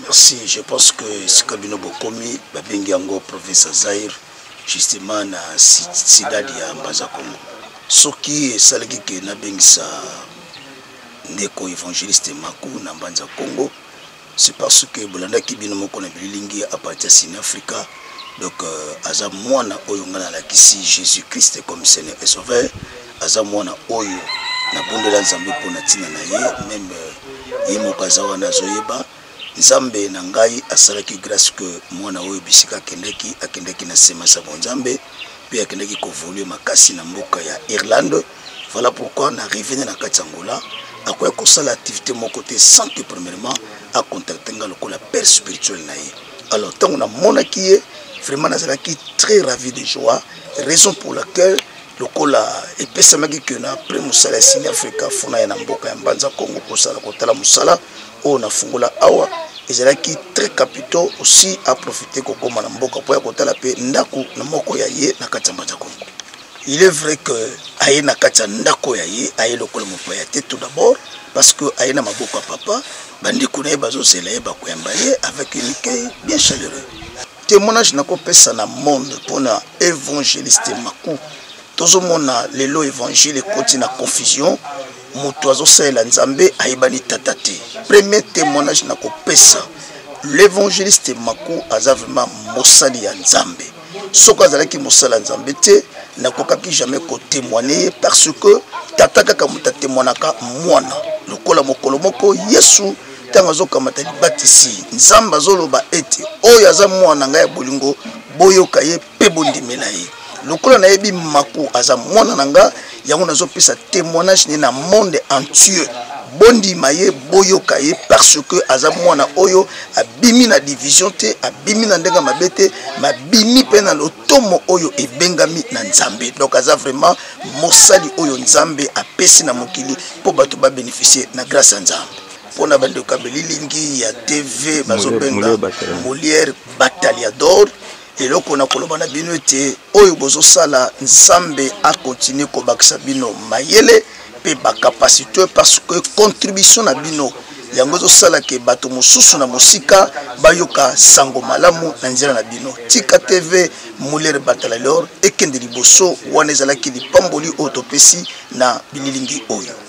Merci, je pense que esika bino bokomi babengi yango province ya Zaire justement na sidadi ya Mbaza Congo. Soki esalaki ke nabengisa ndeko évangéliste Maku na Mbanza Congo, c'est parce que bolandaki bino moko na bililingi à partir ya Sine Africa donc euh, aza mwana oyo ngai nalakisi Jésus-Christ comme Seigneur et Sauveur aza mwana oyo nabondela nzambe mpo na ntina na ye meme euh, ye moko aza wana azoyeba nzambe na ngai asalaki grâce que mwana oyo bisika akendaki akendaki na semasa bonzambe mpe akendaki kovolue makasi na mboka ya irlande voilà pourquoi na revene na kati ya ngola akoya kosala activité moko te sans que premièrement acontacte ngai lokola père spirituel na ye alors ntango namonaki ye vraiment nazalaki très ravi de joie raison pour laquelle lokola epesamaki ke na apres mosala ya sini afrika fona ya na mboka ya mbanza congo kosala kotala mosala oyo nafungola awa ezalaki très capitaux aussi aprofite kokoma na mboka mpo ya kotala mpe ndako na moko ya ye na kati ya mbanza congo il est vrai que aye na kati ya ndako ya ye aye lokola mopaya te tout d'abord parce que aye na maboko ya papa bandeko na ye bazozela ye bakoyamba ye avec unike bien chaleureux témoignage nakopesa na monde mpona évangéliste maku tozomona lelo évangile ekoti na confusion moto azosalela nzambe ayebani tata te premier témoignage nakopesa l'évangéliste maku aza vraiment mosali ya nzambe soki azalaki mosala ya nzambe te nakokaki jamais kotémoigne ye parce que tata kaka moto atémoinaka mwana lokola mokolo moko yesu ntango azokamata libatisi nzambe azoloba ete oyo aza mwana na ngai ya bolingo boyoka ye mpe bondimela ye lokola nayebi maku aza mwana na nga yango nazopesa témoignage ne na monde entier bondima ye boyoka ye parce que aza mwana oyo abimi na division te abimi na ndenge mabe te mabimi mpe na lotomo oyo ebengami na nzambe donc aza vraiment mosali oyo nzambe apesi na mokili mpo bato babénéficie na grâce ya nzambe mpo na bandeko ya bililingi ya tv bazobenga moliere bataliador eloko na koloba na bino ete oyo bozosala nzambe akontinue kobakisa bino mayele mpe bacapacité parce que contribution na bino yango ezosala ke bato mosusu na mosika bayoka sango malamu na nzela na bino tika tv muler batalalior ekende liboso wana ezalaki lipamboli oyo topesi na bililingi oyo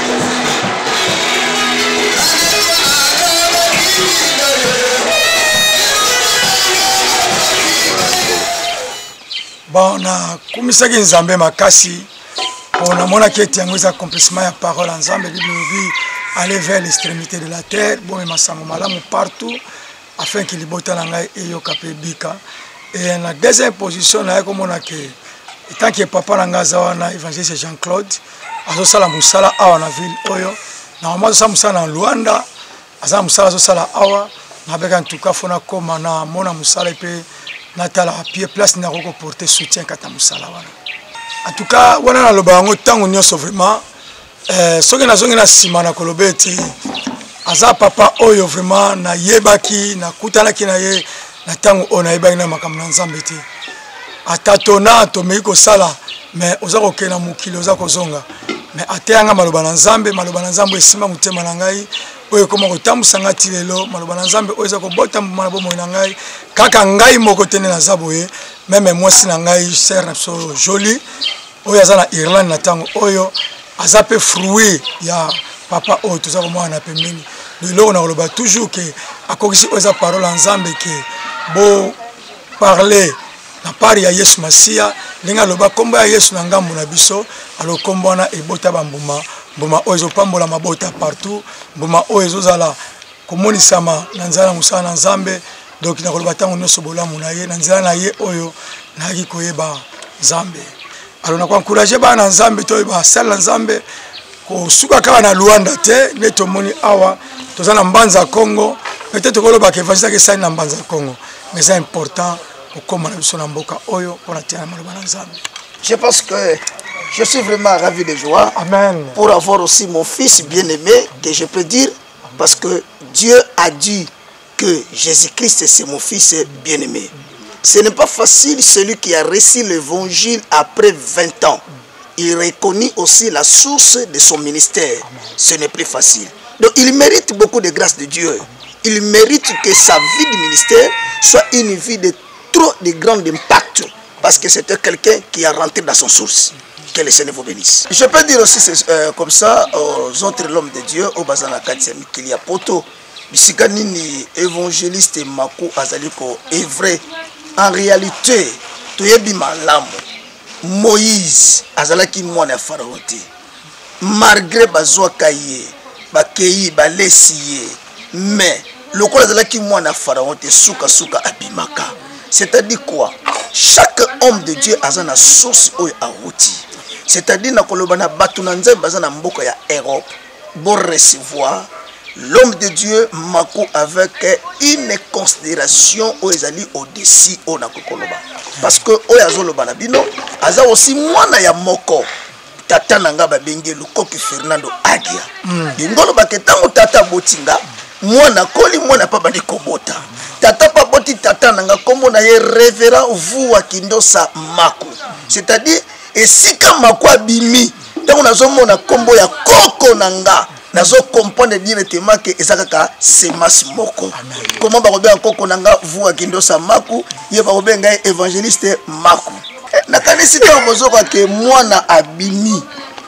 bon nakumisaki nzambe makasi mpo namonaki ete yango eza accomplissement ya parole ya nzambe bible elobi aller vers l'extrémité de la terre bomema sango malamu partout afin ke libota na ngai eyoka mpe bika e na deuxième position naye komona ke etant ke papa na ngai aza wana évangéliste jean claude azosala mosala awa na ville oyo normalement azosala mosala na luanda aza na mosala azosala awa nabeka ntuka fo nakoma na mona mosala mpe natala pie place nini akoki koporte soutien kati na mosala wana en tout cas wana naloba yango ntango nyonso vraiment eh, soki nazongi na nsima na koloba ete aza papa oyo vraiment nayebaki nakutanaki na ye na ntango oyo nayebaki na makambo na nzambe te ata tona tomeki kosala me oza kokende na mokili oza kozonga me ateyanga maloba na nzambe maloba na nzambe esimba motema na ngai oyo ekoma kotambwisa ngai ti lelo maloba na nzambe oyo eza kobota mbuma na bomoi na ngai kaka ngai moko te nde naza boye meme mwasi na ngai ser na biso joli oyo aza na irlande na ntango oyo aza mpe fruit ya papa oyo toza komona na pembeni do eloko na koloba toujours ke akokisi oyo eza parole ya nzambe ke boparle na part ya yesu masiya ndenge aloba nkombo ya yesu na ngambo na biso alo nkombo wana ebota bambuma mbuma oyo ezopambola mabota partout mbuma oyo ezozala komonisama na nzela na mosala na nzambe donki nakoloba ntango nyonso bolamu na ye na nzela na ye oyo nayaki koyeba nzambe alo na koencourage bana na nzambe to basali na nzambe kosuka kaka na luanda te nde tomoni awa toza na mbanza congo peut-être tokolobaka évangile aka esali na mbanza congo mais eza important kokóma na biso na mboka oyo mpo na tia na maloba na nzambe je pense que je suis vraiment ravi de joie Amen. pour avoir aussi mon fils bien aimé que je peux dire parce que Dieu a dit que Jésus-Christ, c'est mon fils bien-aimé. Ce n'est pas facile, celui qui a reçu l'évangile après 20 ans, il reconnaît aussi la source de son ministère. Ce n'est plus facile. Donc il mérite beaucoup de grâce de Dieu. Il mérite que sa vie de ministère soit une vie de trop de grand impact parce que c'était quelqu'un qui a rentré dans son source que le Seigneur vous bénisse. Je peux dire aussi euh, comme ça aux autres l'homme de Dieu, au Bazana Katia Mikilia Poto, bisika nini évangéliste Mako azali ko vrai en réalité toyebi malamu Moïse azalaki mwana ya Pharaon te malgre bazwaka ye bakei balesi ye mais lokola azalaki mwana faraon te sukasuka abimaka c'est-à-dire quoi chaque homme de dieu aza na source oyo awuti c'est-à-dire na koloba na bato na nzambe baza na mboka ya europe borecevoir l'homme de dieu mako avec une considération oyo ezali au-dessus oyo nakoki koloba parce que oyo azoloba na bino aza aussi mwana ya moko tata na nga babengi lukoki fernando agia mm. lingo olobaka ntango tata aboti nga mwana akoli mwana mpe abandi kobota tata mpe aboti tata na nga nkombo na ye reverend vuwa kindosa mako c'est-à-dire esika mako abimi ntango nazomona nkombo ya koko na nga nazo comprendre bien ete make eza kaka semence moko comment bakobenga koko na nga vua kindosa maku ye bakobenga ye évangéliste maku eh, nakanisi ntango bozoka ke mwana abimi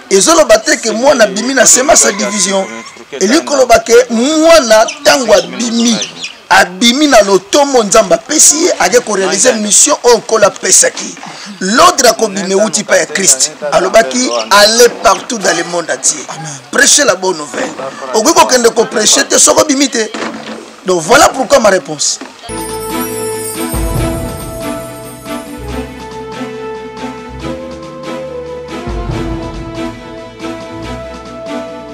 ezoloba te ke mwana abimi na semence ya division elingi koloba ke mwana ntango abimi abimi na lotomo nzambe apesi ye ake korealize mission oyo nkolo apesaki lodre akobima euti mpa ya krist alobaki aller partout dans le monde entier prêche la bonne nouvelle okoki kokende koprêche te soko obimi te donc voilà pourquoi ma réponse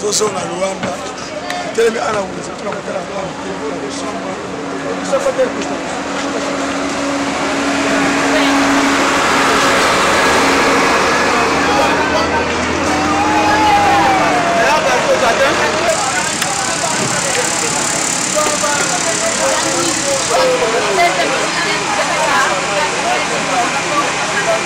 tozonga luanda telemi ana wenze mpona kotala